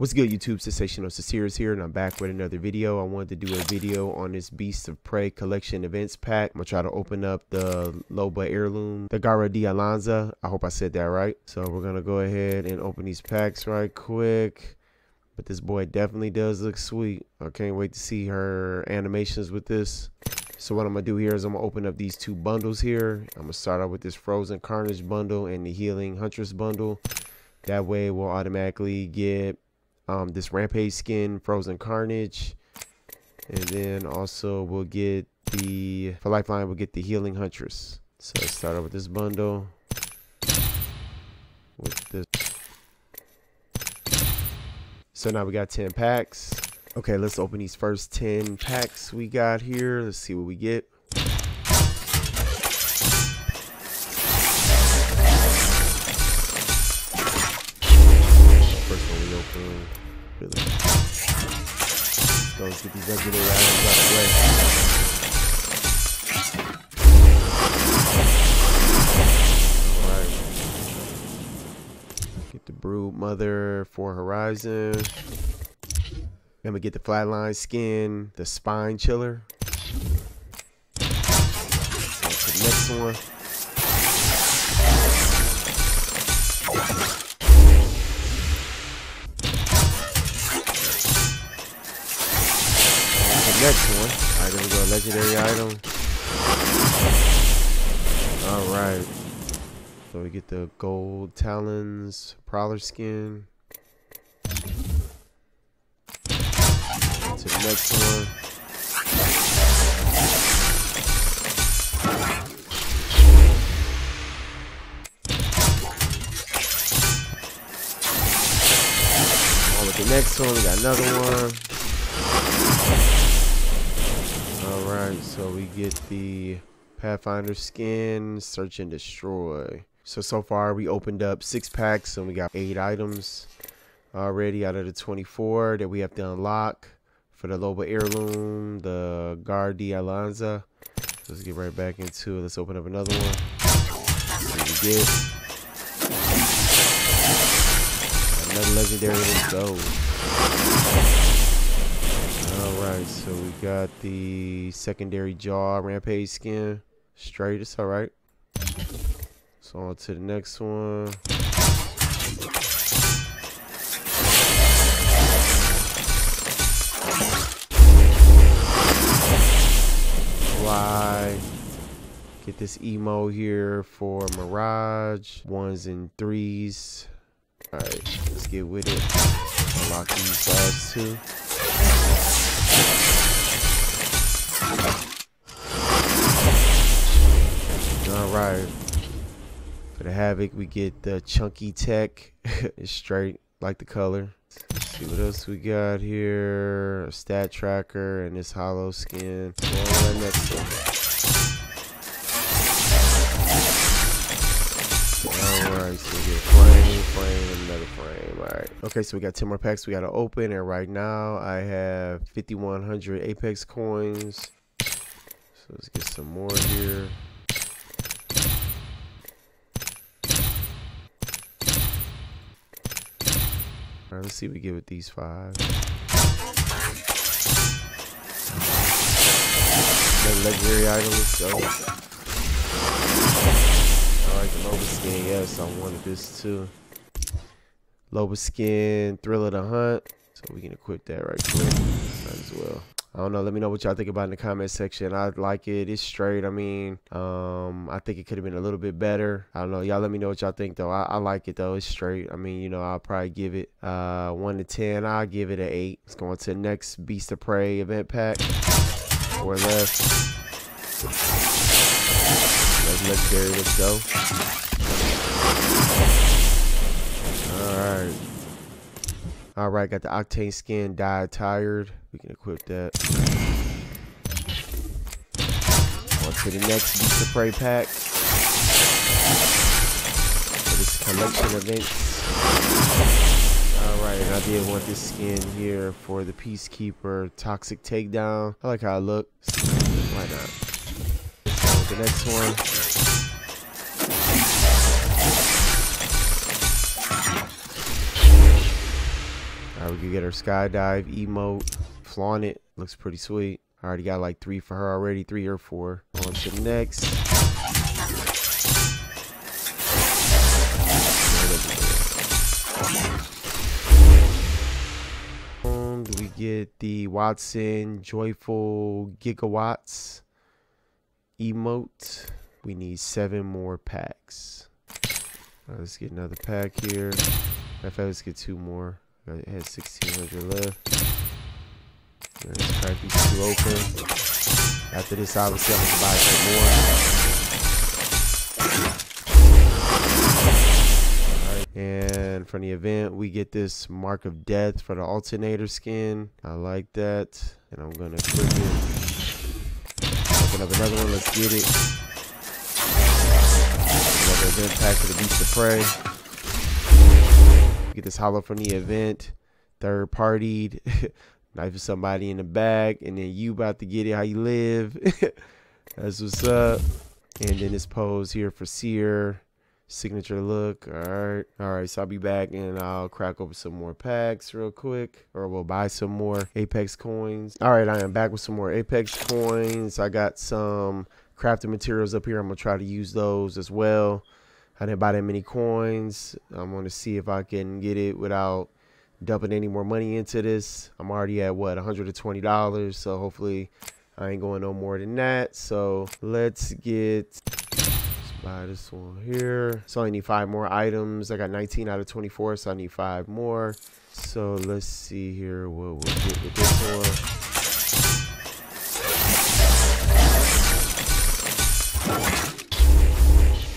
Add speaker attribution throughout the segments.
Speaker 1: What's good YouTube, Sensational Sincere here and I'm back with another video. I wanted to do a video on this Beast of Prey collection events pack. I'm gonna try to open up the Loba Heirloom, the Garra de Alanza. I hope I said that right. So we're gonna go ahead and open these packs right quick. But this boy definitely does look sweet. I can't wait to see her animations with this. So what I'm gonna do here is I'm gonna open up these two bundles here. I'm gonna start out with this Frozen Carnage bundle and the Healing Huntress bundle. That way we'll automatically get um, this Rampage skin, Frozen Carnage. And then also we'll get the, for Lifeline, we'll get the Healing Huntress. So let's start out with this bundle. With this. So now we got 10 packs. Okay, let's open these first 10 packs we got here. Let's see what we get. Let's get these legendary items out of the way. Alright. Get the Brood Mother for Horizon. Then we get the Flatline skin, the Spine Chiller. To the next one. Next one. Alright, there we go. Legendary item. Alright. So we get the gold talons, prowler skin. To the next one. On with the next one, we got another one. Alright, so we get the Pathfinder skin, search and destroy. So, so far we opened up six packs and we got eight items already out of the 24 that we have to unlock for the Loba Heirloom, the Garra de Alanza. Let's get right back into it. Let's open up another one. What we get. Another legendary, let's go. Alright, so we got the secondary jaw rampage skin. Straight, it's alright. So on to the next one. Fly. Get this emo here for Mirage. Ones and threes. Alright, let's get with it. Unlock these last two. All right. For the Havoc, we get the Chunky Tech. it's straight, like the color. Let's see what else we got here. A stat tracker and this hollow skin. Alright, so we get frame, frame, another frame. Alright. Okay, so we got 10 more packs we gotta open, and right now I have 5,100 Apex coins. So let's get some more here. Alright, let's see what we get with these five. Another legendary item, let's. Alright, the Loba skin, yes, I wanted this too. Loba skin, Thrill of the Hunt. So we can equip that right quick. As well. I don't know. Let me know what y'all think about in the comment section. I like it. It's straight. I mean, um, I think it could have been a little bit better. I don't know. Y'all let me know what y'all think though. I, I like it though. It's straight. I mean, you know, I'll probably give it uh one to ten. I'll give it an eight. Let's go on to the next Beast of Prey event pack. Four left. That's legendary. Let's go. All right. All right, got the Octane skin, died tired. We can equip that. On to the next Beast of Prey pack. For this collection event. All right, and I did want this skin here for the Peacekeeper Toxic Takedown. I like how it looks. Why not? The next one. All right, we can get her skydive emote. Flaunt it. Looks pretty sweet. I already got like three for her already, three or four. On to the next. We get the Wattson Joyful Gigawatts emote. We need seven more packs. Right, let's get another pack here. In fact, let's get two more. It has 1600 left. Let's crack these two open. After this, obviously, I'm gonna buy some more. And from the event, we get this Mark of Death for the alternator skin. I like that. And I'm gonna click it. Up another one, let's get it. Another event pack for the Beast of Prey. Get this hollow from the event. Third partied. Knife somebody in the back. And then you about to get it how you live. That's what's up. And then this pose here for Seer. Signature look. Alright. Alright, so I'll be back and I'll crack open some more packs real quick. Or we'll buy some more Apex coins. Alright, I am back with some more Apex coins. I got some crafting materials up here. I'm gonna try to use those as well. I didn't buy that many coins. I'm gonna see if I can get it without dumping any more money into this. I'm already at what $120, so hopefully I ain't going no more than that. So let's get buy this one here. So I need five more items. I got 19 out of 24, so I need five more. So let's see here what we'll get with this one.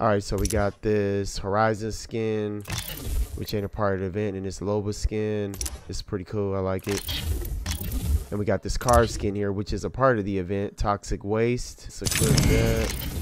Speaker 1: All right, so we got this Horizon skin, which ain't a part of the event, and this Loba skin. Is pretty cool. I like it. And we got this car skin here, which is a part of the event, Toxic Waste. So click that.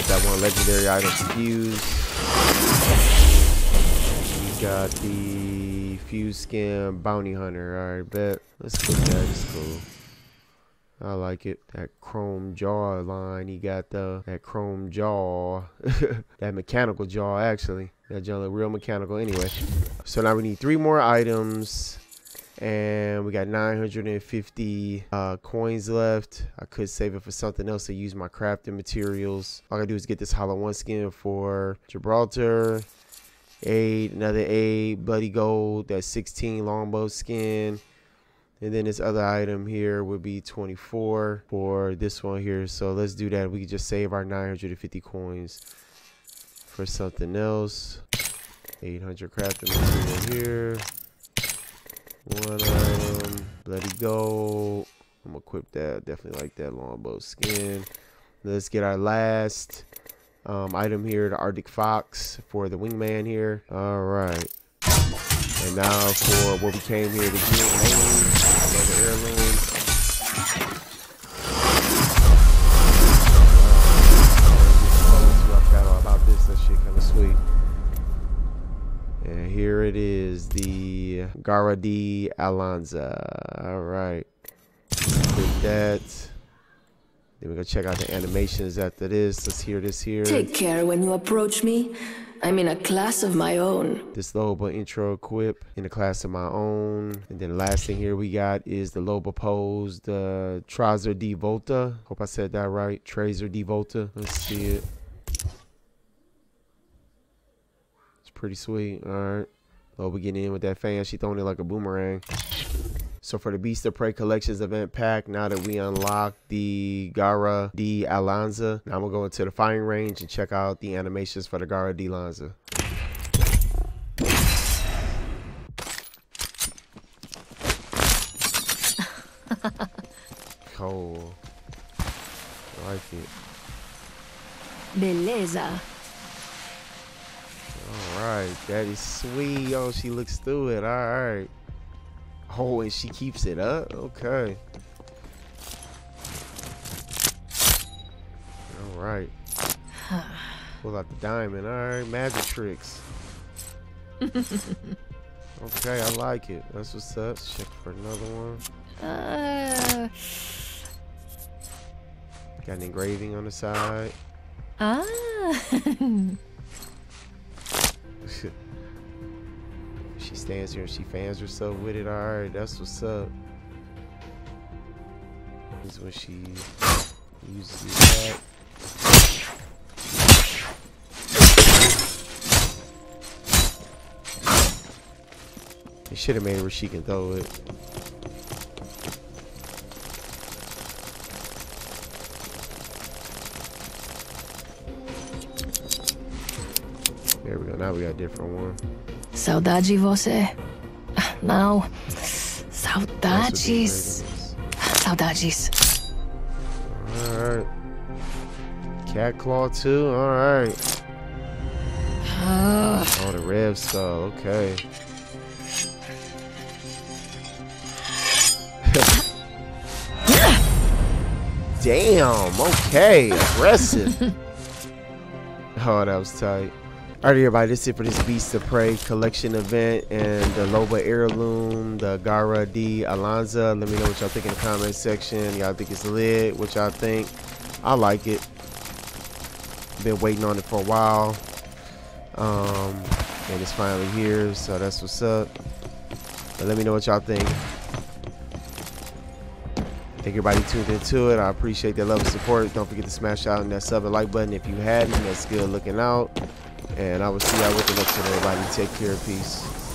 Speaker 1: Got that one legendary item fuse. We got the Fuse Skin Bounty Hunter. Alright, bet. Let's put that. It's cool. I like it. That chrome jaw line. He got the that chrome jaw. that mechanical jaw actually. That jaw look real mechanical anyway. So now we need three more items. And we got 950 uh, coins left. I could save it for something else to use my crafting materials. All I gotta do is get this Hollow 1 skin for Gibraltar. Eight, another eight, bloody gold, that 16 longbow skin. And then this other item here would be 24 for this one here. So let's do that. We can just save our 950 coins for something else. 800 crafting material here. One item, bloody gold. I'm gonna equip that. Definitely like that longbow skin. Let's get our last um, item here, the Arctic Fox for the wingman here. All right. And now for what we came here to get, another heirloom. about this, that shit kind of sweet. And here it is, the Garra de Alanza. All right. Click that. Then we're gonna check out the animations after this. Let's hear this here.
Speaker 2: Take care when you approach me. I'm in a class of my own.
Speaker 1: This Loba intro equip in a class of my own. And then the last thing here we got is the Loba pose, the Trazer D Volta. Hope I said that right. Trazer D Volta. Let's see it. It's pretty sweet. All right. Loba getting in with that fan. She throwing it like a boomerang. So for the Beast of Prey Collections event pack, now that we unlock the Garra de Alanza, now I'm gonna go into the firing range and check out the animations for the Garra de Alanza. cool. I like it.
Speaker 2: Belleza.
Speaker 1: Right, that is sweet. Oh, she looks through it. All right. Oh, and she keeps it up? Okay. All right. Pull out the diamond. All right, magic tricks. okay, I like it. That's what's up. Let's check for another one. Uh... Got an engraving on the side.
Speaker 3: Ah.
Speaker 1: stands here and she fans herself with it. Alright, that's what's up. This is when she uses that. They should have made it where she can throw it. There we go. Now we got a different one.
Speaker 2: Saudade de você. Não.
Speaker 1: That's
Speaker 2: Saudades. Saudades.
Speaker 1: Alright. Cat Claw 2, alright.
Speaker 2: Ah,
Speaker 1: Oh, the Rev skull, okay. Damn, okay. Aggressive. oh, that was tight. Alright, everybody, this is it for this Beast of Prey collection event and the Loba Heirloom, the Garra de Alanza. Let me know what y'all think in the comment section. Y'all think it's lit? What y'all think? I like it. Been waiting on it for a while. Um, and it's finally here, so that's what's up. But let me know what y'all think. Thank everybody tuned into it. I appreciate that love and support. Don't forget to smash out on that sub and like button if you hadn't. That's good looking out. And I will see y'all with the next one, everybody. Take care. Peace.